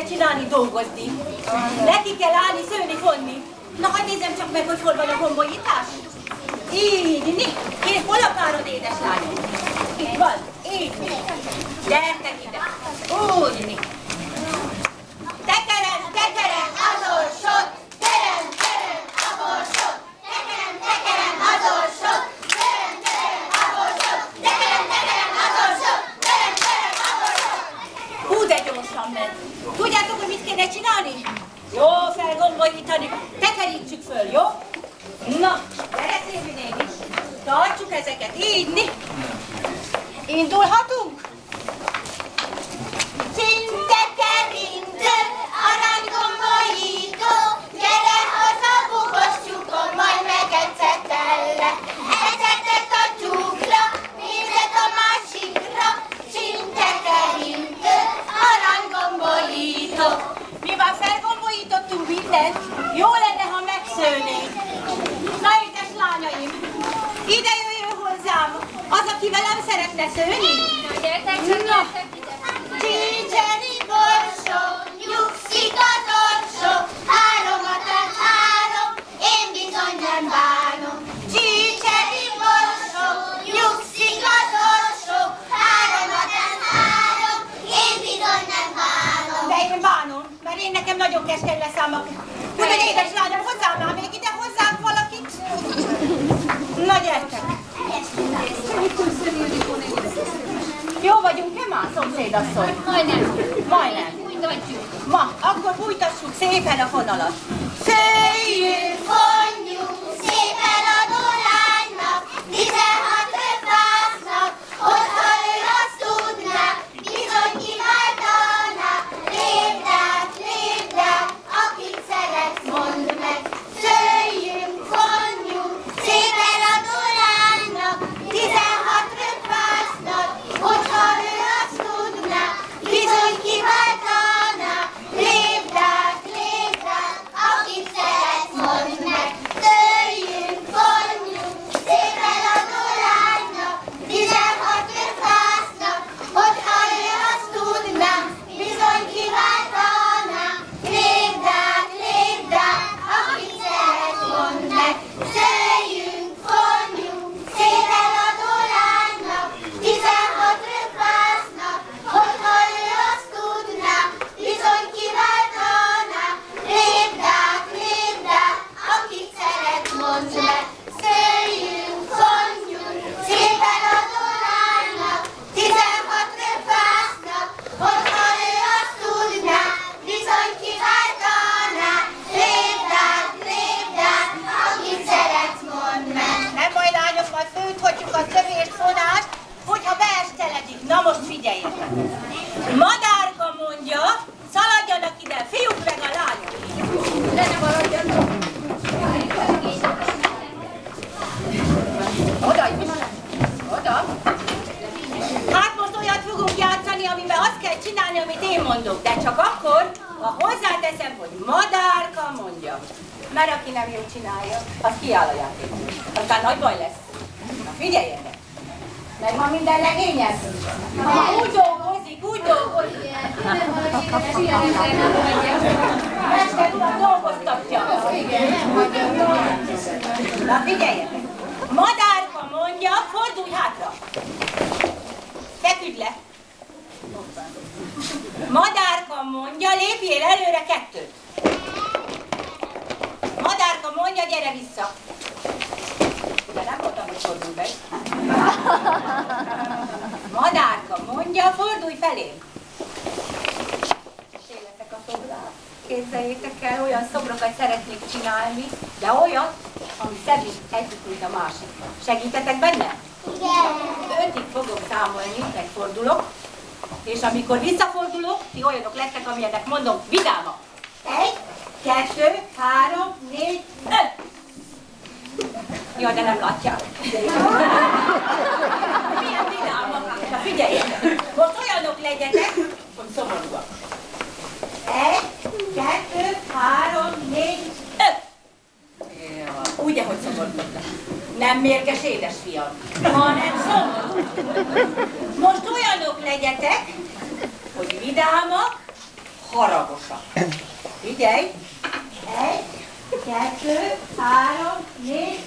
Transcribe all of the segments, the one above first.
kéne csinálni? Dolgozni. Neki kell állni, szőni, fonni. Na, hát nézzem csak meg, hogy hol van a gombolítás. Így, így. Én hol a párod, édeslányom? Itt van. Így. Gyertek ide. Úgy. Tekerem, felgombolítani. Tekerítsük föl, jó? Na, gyere Szévi néni. Tartsuk ezeket, így. Indulhatunk? Mindent, jó lenne, ha megszőnénk. Na, édes lányaim, ide jöjjön hozzám, az, aki velem szeretne szőni. Gyertek csak, Na. gyertek ide. Csicseri borsó, nagyon keskeny lesz ám. Úgyhogy édeslányom, hozzám már még ide hozzám valakit. Na gyertek. Jó vagyunk-e már, szomszédasszony? Majdnem. Majdnem. Fújtatjuk. Ma, akkor fújtassuk szépen a fonalat. Széljünk, csinálni, amit én mondok, de csak akkor, ha hozzáteszem, hogy madárka mondja. Mert aki nem jól csinálja, az kiáll a játékból. Aztán nagy baj lesz. Na figyeljetek! Meg ma minden legényes. Ha úgy dolgozik, úgy dolgozik. Urat dolgoztatja. Na figyeljetek! Madárka mondja, fordulj hátra! Feküdj le! Madárka mondja, lépjél előre kettőt! Madárka mondja, gyere vissza! De nem mondtam, hogy fordulj be. Madárka mondja, fordulj felém! Tényletek a szobrát. Képzeljétek el, olyan szobrokat szeretnék csinálni, de olyan, ami szerint egyik, mint a másik. Segítetek benne? Igen. Ötig fogok számolni, megfordulok, és amikor visszafordulok, ti olyanok lettek, amilyenek mondom, vidámak. Egy, kettő, három, négy, öt. Ja, de nem látják. Milyen vidámak. Na figyeljetek, most olyanok legyetek, hogy szomorúak. Egy, kettő, három, négy, öt. Úgy, ahogy szomorkodtak. Nem mérges édesfiam, hanem szomorú. Most legyetek, hogy vidámak, haragosak. Figyelj! Egy, kettő, három, négy,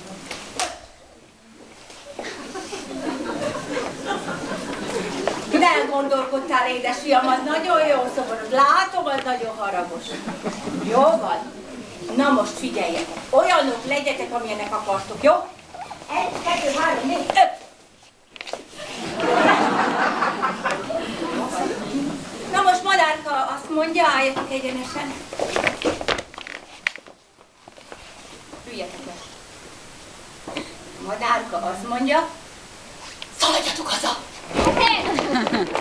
Nem gondolkodtál, édesfiam, az nagyon jó szoborod. Látom, az nagyon haragos. Jó van. Na most figyeljetek, olyanok legyetek, amilyenek akartok, jó? egy, kettő, három, négy. Öt. Na most madárka azt mondja, álljatok egyenesen. Üljetek le. Madárka azt mondja, szaladjatok haza! Hey!